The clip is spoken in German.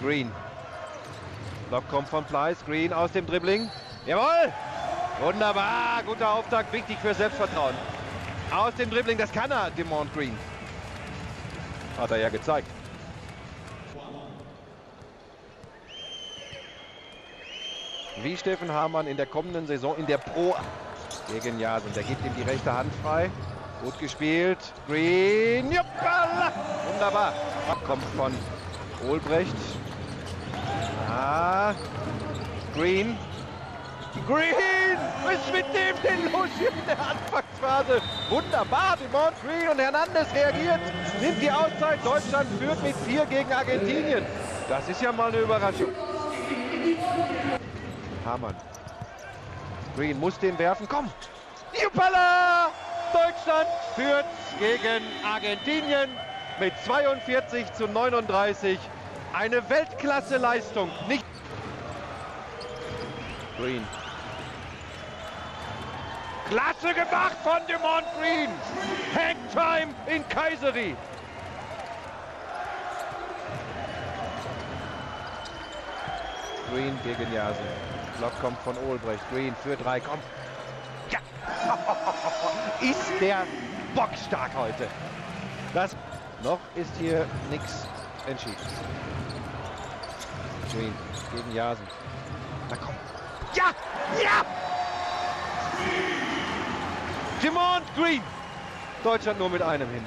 Green. Block kommt von Pleiss. Green aus dem Dribbling. Jawohl! Wunderbar, guter Auftakt, wichtig für Selbstvertrauen. Aus dem Dribbling, das kann er, Demont Green. Hat er ja gezeigt. Wie Steffen Hamann in der kommenden Saison in der Pro gegen Jasen. Der gibt ihm die rechte Hand frei. Gut gespielt. Green. Juppala. Wunderbar. Kommt von Olbrecht. Ah. Green. Green! Was ist mit dem denn los hier in der Anfangsphase? Wunderbar, Demont Green und Hernandez reagiert, nimmt die Auszeit. Deutschland führt mit 4 gegen Argentinien. Das ist ja mal eine Überraschung. Hamann. Green muss den werfen. Komm! Juppala! Deutschland führt gegen Argentinien mit 42 zu 39. Eine Weltklasse-Leistung. Nicht Green. Klasse gemacht von Demont Green. Hangtime in Kaiseri. Green gegen Jasen. Block kommt von Olbrecht. Green für drei. Komm. Ja. Ist der bockstark heute. Das noch ist hier nichts entschieden. Green gegen Jasen. Na komm. Ja! Ja! Demont Green. Deutschland nur mit einem hin.